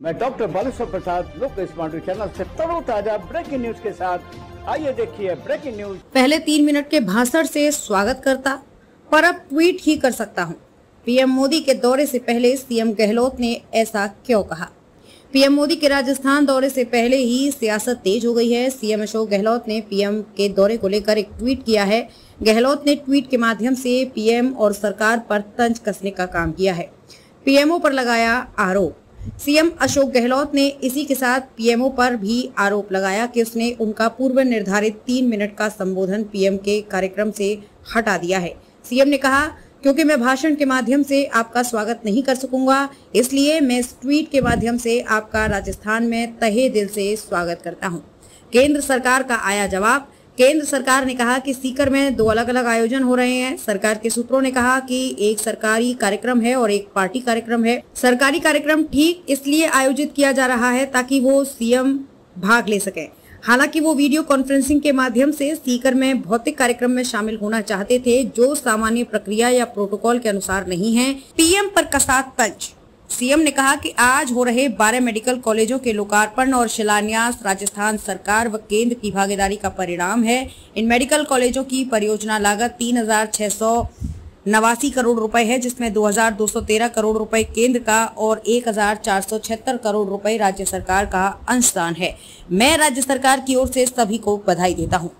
मैं डॉक्टर बालेश्वर प्रसाद, लोक smart channel से ताज़ा ब्रेकिंग न्यूज़ के साथ। आइए देखिए ब्रेकिंग न्यूज़ पहले तीन मिनट के भाषण से स्वागत करता, पर अब ट्वीट ही कर सकता हूँ। पीएम मोदी के दौरे से पहले सीएम गहलोत ने ऐसा क्यों कहा? पीएम मोदी के राजस्थान दौरे से पहले ही सियासत तेज हो गई है। सीएम अशोक गहलोत ने पीएम के दौरे को लेकर एक ट्वीट किया है। गहलोत ने ट्वीट के माध्यम से पीएम और सरकार पर तंज कसने का काम किया है। पीएमओ पर लगाया आरोप। सीएम अशोक गहलोत ने इसी के साथ पीएमओ पर भी आरोप लगाया कि उसने उनका पूर्व निर्धारित तीन मिनट का संबोधन पीएम के कार्यक्रम से हटा दिया है सीएम ने कहा, क्योंकि मैं भाषण के माध्यम से आपका स्वागत नहीं कर सकूँगा, इसलिए मैं इस ट्वीट के माध्यम से आपका राजस्थान में तहे दिल से स्वागत करता हूँ। केंद्र सरकार का आया जवाब केंद्र सरकार ने कहा कि सीकर में दो अलग अलग आयोजन हो रहे हैं। सरकार के सूत्रों ने कहा कि एक सरकारी कार्यक्रम है और एक पार्टी कार्यक्रम है। सरकारी कार्यक्रम ठीक इसलिए आयोजित किया जा रहा है ताकि वो सीएम भाग ले सके। हालाँकि वो वीडियो कॉन्फ्रेंसिंग के माध्यम से सीकर में भौतिक कार्यक्रम में शामिल होना चाहते थे, जो सामान्य प्रक्रिया या प्रोटोकॉल के अनुसार नहीं है। पीएम पर कसात तंज सीएम ने कहा कि आज हो रहे बारह मेडिकल कॉलेजों के लोकार्पण और शिलान्यास राजस्थान सरकार व केंद्र की भागीदारी का परिणाम है। इन मेडिकल कॉलेजों की परियोजना लागत तीन नवासी करोड़ रुपए है जिसमें 2,213 करोड़ रुपए केंद्र का और एक हज़ार चार सौ छिहत्तर करोड़ रुपए राज्य सरकार का अंशदान है। मैं राज्य सरकार की ओर से सभी को बधाई देता हूँ।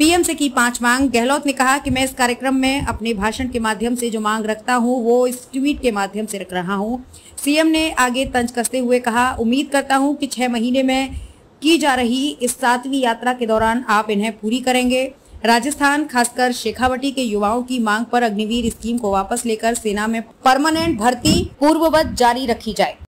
पीएम से की पाँच मांग। गहलोत ने कहा कि मैं इस कार्यक्रम में अपने भाषण के माध्यम से जो मांग रखता हूँ, वो इस ट्वीट के माध्यम से रख रहा हूँ। सीएम ने आगे तंज कसते हुए कहा, उम्मीद करता हूँ कि छह महीने में की जा रही इस सातवीं यात्रा के दौरान आप इन्हें पूरी करेंगे। राजस्थान, खासकर शेखावटी के युवाओं की मांग पर अग्निवीर स्कीम को वापस लेकर सेना में परमानेंट भर्ती पूर्ववत जारी रखी जाए।